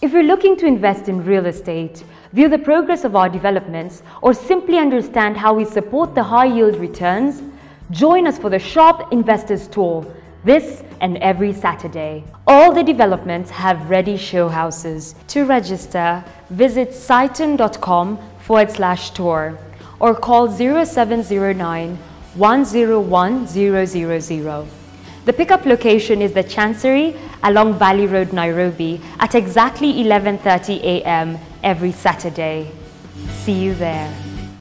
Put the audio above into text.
If you're looking to invest in real estate, view the progress of our developments, or simply understand how we support the high yield returns, join us for the Sharp Investors Tour this and every Saturday. All the developments have ready show houses. To register, visit cytonn.com forward slash tour or call 0709 101 000. The pickup location is the Chancery along Valley Road, Nairobi at exactly 11.30 a.m. every Saturday. See you there.